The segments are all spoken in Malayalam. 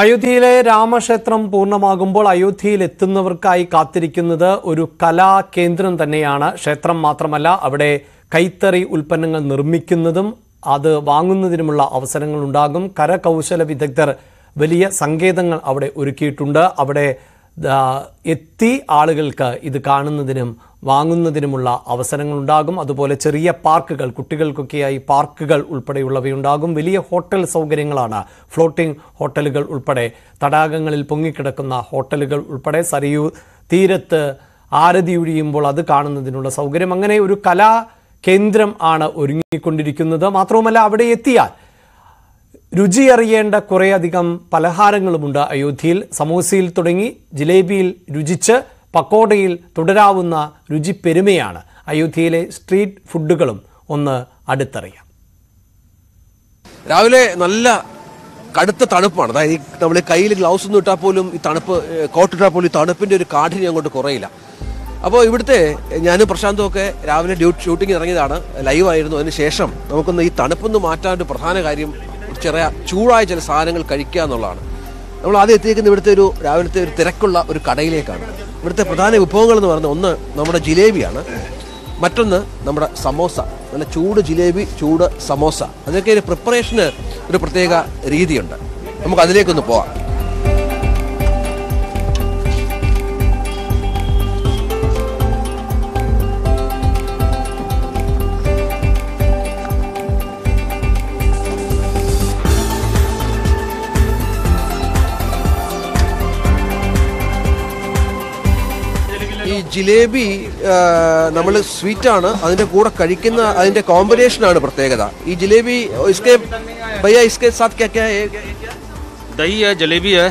അയോധ്യയിലെ രാമക്ഷേത്രം പൂർണമാകുമ്പോൾ അയോധ്യയിൽ എത്തുന്നവർക്കായി കാത്തിരിക്കുന്നത് ഒരു കലാകേന്ദ്രം തന്നെയാണ്. ക്ഷേത്രം മാത്രമല്ല അവിടെ കൈത്തറി ഉൽപ്പന്നങ്ങൾ നിർമ്മിക്കുന്നതും അത് വാങ്ങുന്നതിനുമുള്ള അവസരങ്ങൾ ഉണ്ടാകും കരകൗശല വിദഗ്ധർ വലിയ സങ്കേതങ്ങൾ അവിടെ ഒരുക്കിയിട്ടുണ്ട്. അവിടെ എത്തി ആളുകൾക്ക് ഇത് കാണുന്നതിനും വാങ്ങുന്നതിനുമുള്ള അവസരങ്ങളുണ്ടാകും. അതുപോലെ ചെറിയ പാർക്കുകൾ കുട്ടികൾക്കൊക്കെയായി പാർക്കുകൾ ഉൾപ്പെടെയുള്ളവയുണ്ടാകും. വലിയ ഹോട്ടൽ സൗകര്യങ്ങളാണ് ഫ്ലോട്ടിംഗ് ഹോട്ടലുകൾ ഉൾപ്പെടെ. തടാകങ്ങളിൽ പൊങ്ങിക്കിടക്കുന്ന ഹോട്ടലുകൾ ഉൾപ്പെടെ. സരയൂ തീരത്ത് ആരതി ഒഴിയുമ്പോൾ അത് കാണുന്നതിനുള്ള സൗകര്യം. അങ്ങനെ ഒരു കലാ കേന്ദ്രം ആണ് ഒരുങ്ങിക്കൊണ്ടിരിക്കുന്നത്. മാത്രവുമല്ല അവിടെ എത്തിയാൽ രുചി അറിയേണ്ട കുറേയധികം പലഹാരങ്ങളുമുണ്ട് അയോധ്യയിൽ. സമോസയിൽ തുടങ്ങി ജിലേബിയിൽ രുചിച്ച് പക്കോടയിൽ തുടരാവുന്ന രുചിപ്പെരുമയാണ് അയോധ്യയിലെ സ്ട്രീറ്റ് ഫുഡുകളും ഒന്ന് അടുത്തറിയാം. രാവിലെ നല്ല കടുത്ത തണുപ്പാണ്. അതായത് നമ്മൾ കയ്യിൽ ഗ്ലൗസ് ഒന്നും ഇട്ടാൽ പോലും ഈ തണുപ്പ് കോട്ട് ഇട്ടാൽ പോലും ഈ തണുപ്പിന്റെ ഒരു കാഠിന്യം അങ്ങോട്ട് കുറയില്ല. അപ്പോൾ ഇവിടുത്തെ ഞാനും പ്രശാന്തും ഒക്കെ രാവിലെ ഡ്യൂട്ടി ഷൂട്ടിംഗ് ഇറങ്ങിയതാണ്. ലൈവ് ആയിരുന്നു. അതിന് ശേഷം നമുക്കൊന്ന് ഈ തണുപ്പൊന്ന് മാറ്റാൻ ഒരു പ്രധാന കാര്യം ചെറിയ ചൂടായ ചില സാധനങ്ങൾ കഴിക്കുക എന്നുള്ളതാണ്. നമ്മൾ ആദ്യം എത്തിയേക്കുന്ന ഇവിടുത്തെ ഒരു രാവിലത്തെ ഒരു തിരക്കുള്ള ഒരു കടയിലേക്കാണ്. ഇവിടുത്തെ പ്രധാന വിഭവങ്ങൾ എന്ന് പറയുന്നത് ഒന്ന് നമ്മുടെ ജിലേബിയാണ്. മറ്റൊന്ന് നമ്മുടെ സമോസ. നല്ല ചൂട് ജിലേബി ചൂട് സമോസ. അതിനൊക്കെ ഒരു പ്രിപ്പറേഷന് ഒരു പ്രത്യേക രീതിയുണ്ട്. നമുക്ക് അതിലേക്കൊന്ന് പോവാം. ഈ ജിലേബി നമ്മൾ സ്വീറ്റാണ് അതിന്റെ കൂടെ കഴിക്കുന്ന അതിന്റെ കോമ്പിനേഷനാണ് പ്രത്യേകത. ഈ ജിലേബി ഇസ്കെ ഭയ്യ ഇസ്കെ സാത്ത് ദഹി ജലേബി ഹെ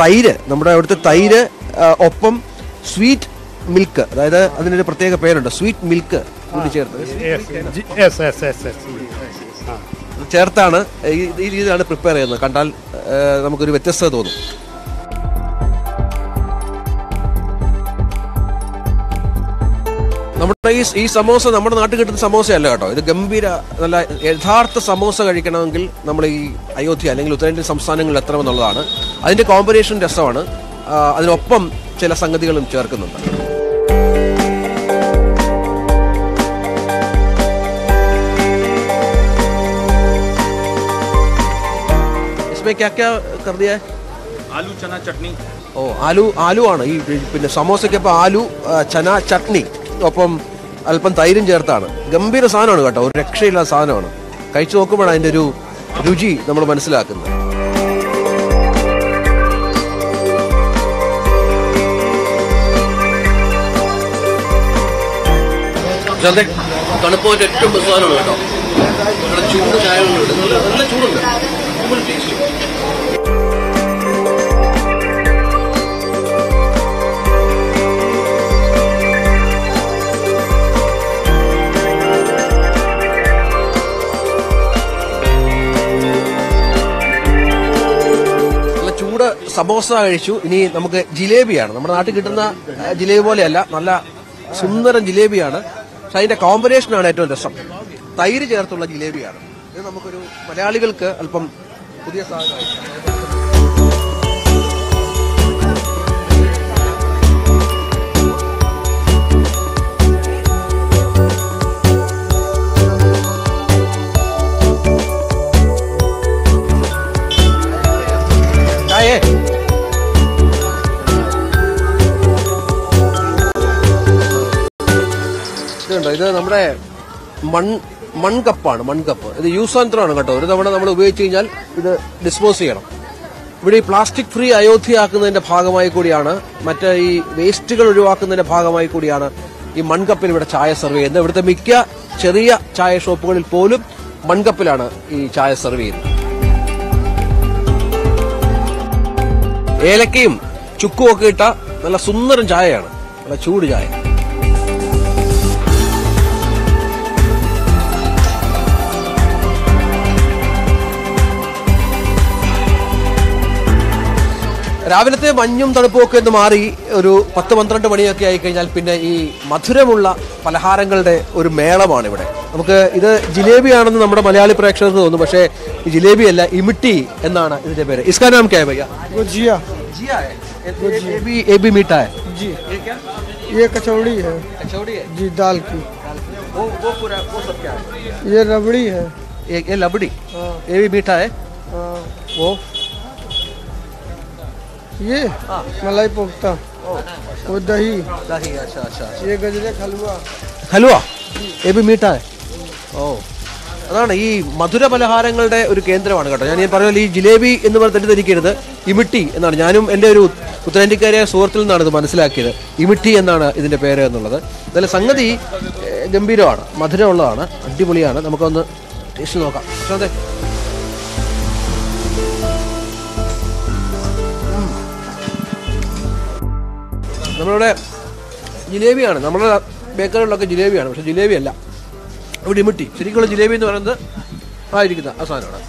തൈര് നമ്മുടെ അവിടുത്തെ തൈര് ഒപ്പം സ്വീറ്റ് മിൽക്ക് അതായത് അതിനൊരു പ്രത്യേക പേരുണ്ട് സ്വീറ്റ് മിൽക്ക്. കൂടി ചേർത്ത്. രീതിയിലാണ് പ്രിപ്പയർ ചെയ്യുന്നത്. കണ്ടാൽ നമുക്കൊരു വ്യത്യസ്തത തോന്നും. നമ്മുടെ ഈ ഈ സമോസ നമ്മുടെ നാട്ടിൽ കിട്ടുന്ന സമോസയല്ല കേട്ടോ ഇത് ഗംഭീര നല്ല യഥാർത്ഥ സമോസ കഴിക്കണമെങ്കിൽ നമ്മൾ ഈ അയോധ്യ അല്ലെങ്കിൽ ഉത്തരേന്ത്യൻ സംസ്ഥാനങ്ങളിൽ എത്തണമെന്നുള്ളതാണ് അതിന്റെ കോമ്പിനേഷൻ രസമാണ് ആ, അതിനൊപ്പം ചില സംഗതികളും ചേർക്കുന്നുണ്ട് इसमें क्या क्या कर दिया है आलू चना चटनी ഓ ആലു ആലു ആണ് ഈ പിന്നെ സമോസയ്ക്കൊപ്പം ആലു ആ, ചന ചട്നി ഒപ്പം അല്പം തൈരും ചേർത്താണ്. ഗംഭീര സാധനമാണ് കേട്ടോ. ഒരു രക്ഷയില്ല സാധനമാണ്. കഴിച്ചു നോക്കുമ്പോഴാണ് അതിന്റെ ഒരു രുചി നമ്മൾ മനസ്സിലാക്കുന്നത്. തണുപ്പോന്റെ ഏറ്റവും പ്രധാനമാണ് കേട്ടോ. ചൂട് ചായ നല്ല ചൂടുണ്ട്. സമോസ കഴിച്ചു. ഇനി നമുക്ക് ജിലേബിയാണ്. നമ്മുടെ നാട്ടിൽ കിട്ടുന്ന ജിലേബി പോലെയല്ല നല്ല സുന്ദരം ജിലേബിയാണ്. പക്ഷെ അതിന്റെ കോമ്പിനേഷനാണ് ഏറ്റവും രസം. തൈര് ചേർത്തുള്ള ജിലേബിയാണ്. ഇത് നമുക്കൊരു മലയാളികൾക്ക് അല്പം പുതിയ സാധനമായി ഇതുണ്ടോ ഇത് നമ്മുടെ മൺ മൺകപ്പാണ് മൺകപ്പ്. ഇത് യൂസ് ആൻത്രമാണ് കേട്ടോ. ഒരു തവണ നമ്മൾ ഉപയോഗിച്ച് കഴിഞ്ഞാൽ ഇത് ഡിസ്പോസ് ചെയ്യണം. ഇവിടെ ഈ പ്ലാസ്റ്റിക് ഫ്രീ അയോധ്യയാക്കുന്നതിന്റെ ഭാഗമായി കൂടിയാണ് മറ്റേ ഈ വേസ്റ്റുകൾ ഒഴിവാക്കുന്നതിന്റെ ഭാഗമായി കൂടിയാണ് ഈ മൺകപ്പിൽ ഇവിടെ ചായ സെർവ് ചെയ്യുന്നത്. ഇവിടുത്തെ മിക്ക ചെറിയ ചായ ഷോപ്പുകളിൽ പോലും മൺകപ്പിലാണ് ഈ ചായ സെർവ് ചെയ്യുന്നത്. ഏലക്കയും ചുക്കും ഒക്കെ ഇട്ട നല്ല സുന്ദരം ചായയാണ്. നല്ല ചൂട് ചായ. രാവിലത്തെ മഞ്ഞും തണുപ്പും ഒക്കെ ഒന്ന് മാറി ഒരു പത്ത് പന്ത്രണ്ട് മണിയൊക്കെ ആയി കഴിഞ്ഞാൽ പിന്നെ ഈ മധുരമുള്ള പലഹാരങ്ങളുടെ ഒരു മേളമാണ് ഇവിടെ നമുക്ക് ഇത് ജിലേബിയാണെന്ന് നമ്മുടെ മലയാളി പ്രേക്ഷകർക്ക് തോന്നും പക്ഷേ ഈ ജിലേബി അല്ല ഇമിട്ടി എന്നാണ് ഇതിന്റെ പേര് ഇസ്കാ നാം ക്യാ ഭയ്യ गुजिया जिया है ये भी ये भी मीठा है जी ये क्या ये कचौड़ी है कचौड़ी है जी दाल की वो वो पूरा वो सब क्या है ये रबड़ी है ये ये लबड़ी ये भी मीठा है हाँ, वो ये मलाई कोफ्ता वो दही दही अच्छा अच्छा ये गजरे हलवा ഹലുവ എ ബി മീട്ടായ ഓ അതാണ് ഈ മധുര പലഹാരങ്ങളുടെ ഒരു കേന്ദ്രമാണ് കേട്ടോ ഞാൻ ഈ പറഞ്ഞ പോലെ ഈ ജിലേബി എന്ന് പറഞ്ഞ് തെറ്റിദ്ധരിക്കരുത് ഇമിട്ടി എന്നാണ് ഞാനും എൻ്റെ ഒരു ഉത്തരേന്ത്യക്കാരിയായ സുഹൃത്തിൽ നിന്നാണ് ഇത് മനസ്സിലാക്കിയത് ഇമിട്ടി എന്നാണ് ഇതിൻ്റെ പേര് എന്നുള്ളത് എന്തായാലും സംഗതി ഏഹ്, ഗംഭീരമാണ് മധുരമുള്ളതാണ് അടിപൊളിയാണ് നമുക്കൊന്ന് ടേസ്റ്റ് നോക്കാം പ്രശാന്തേ ഉം. നമ്മളിവിടെ ജിലേബിയാണ്. നമ്മുടെ ബേക്കറികളിലൊക്കെ ജിലേബിയാണ് പക്ഷേ ജിലേബിയല്ല ഇവിടെ ഇമിട്ടി ശരിക്കുള്ള ജിലേബി എന്ന് പറയുന്നത് ആയിരിക്കുന്ന ആ സാധനമാണ്.